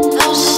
Oh.